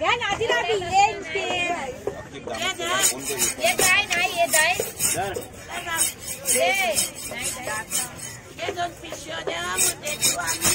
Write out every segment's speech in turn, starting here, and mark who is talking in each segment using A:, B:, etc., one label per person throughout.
A: घ्या नादी नादी ये इनके।
B: ये जाय नाही ये जाय ये।
C: हे दोन पिशव्या द्या, मग देतो आम्ही.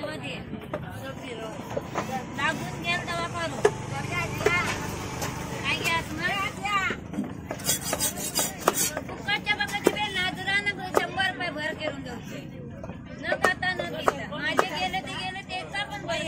B: कवा देईल कवा देईल लागून गेल दवा करू। काय घ्यास ना फुकटच्या नाजरानं शंभर रुपये भर करून देऊ न खाता, न घेता माझे गेले ते गेले त्याचा पण भर